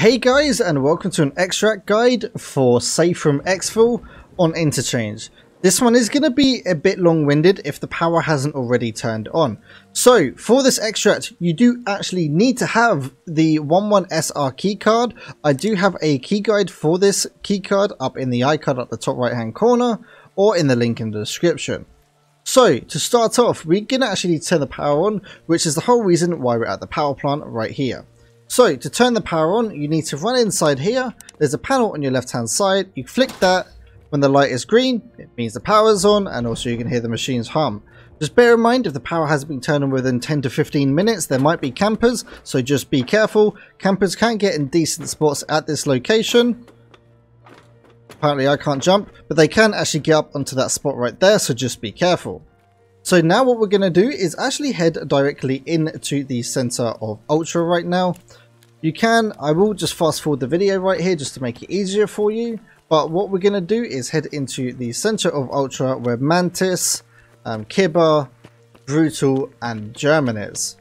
Hey guys and welcome to an extract guide for Saferoom Exfil on Interchange. This one is going to be a bit long-winded if the power hasn't already turned on. So for this extract you do actually need to have the 11SR keycard. I do have a key guide for this keycard up in the iCard at the top right hand corner or in the link in the description. So to start off we're going to actually turn the power on which is the whole reason why we're at the power plant right here. So to turn the power on, you need to run inside here. There's a panel on your left hand side. You flick that. When the light is green, it means the power is on and also you can hear the machines hum. Just bear in mind if the power hasn't been turned on within 10 to 15 minutes, there might be campers, so just be careful. Campers can get in decent spots at this location. Apparently I can't jump, but they can actually get up onto that spot right there, so just be careful. So now what we're going to do is actually head directly into the center of Ultra right now. You can, I will just fast forward the video right here just to make it easier for you. But what we're going to do is head into the center of Ultra where Mantis, um, KIBA, Brutal and German is.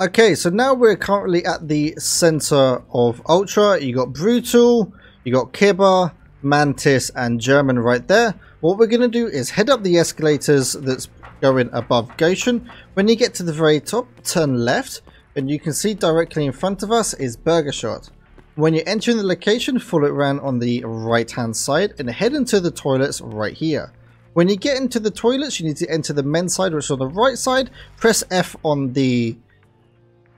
Okay, so now we're currently at the center of Ultra. You got Brutal, you got KIBA, Mantis, and German right there. What we're going to do is head up the escalators that's going above Goshan. When you get to the very top, turn left, and you can see directly in front of us is Burger Shot. When you're entering the location, follow it around on the right hand side and head into the toilets right here. When you get into the toilets, you need to enter the men's side, which is on the right side. Press F on the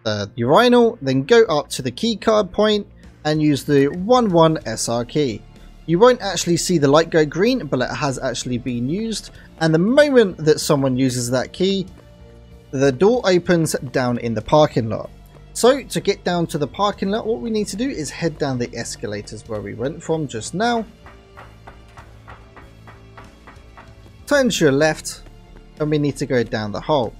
the urinal, then go up to the keycard point and use the 11 SR key. You won't actually see the light go green, but it has actually been used. And the moment that someone uses that key, the door opens down in the parking lot. So to get down to the parking lot, what we need to do is head down the escalators where we went from just now. Turn to your left, and we need to go down the hole.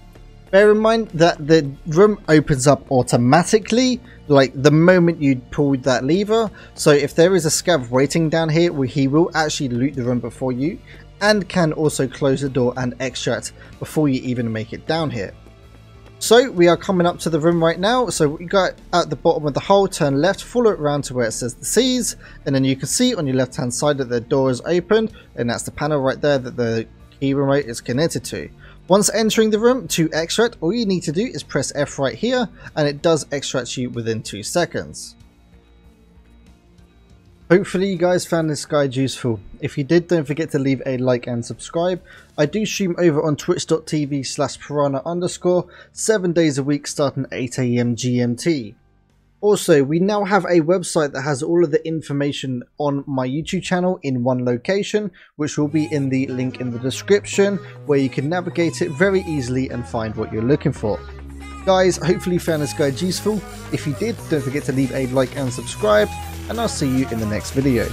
Bear in mind that the room opens up automatically, like the moment you pull that lever. So if there is a scav waiting down here, he will actually loot the room before you and can also close the door and extract before you even make it down here. So we are coming up to the room right now. So we got at the bottom of the hole, turn left, follow it around to where it says the C's, and then you can see on your left hand side that the door is opened, and that's the panel right there that the key remote is connected to. Once entering the room to extract, all you need to do is press F right here and it does extract you within 2 seconds. Hopefully you guys found this guide useful. If you did, don't forget to leave a like and subscribe. I do stream over on twitch.tv slash piranha underscore 7 days a week starting 8am GMT. Also, we now have a website that has all of the information on my YouTube channel in one location, which will be in the link in the description, where you can navigate it very easily and find what you're looking for. Guys, hopefully you found this guide useful. If you did, don't forget to leave a like and subscribe, and I'll see you in the next video.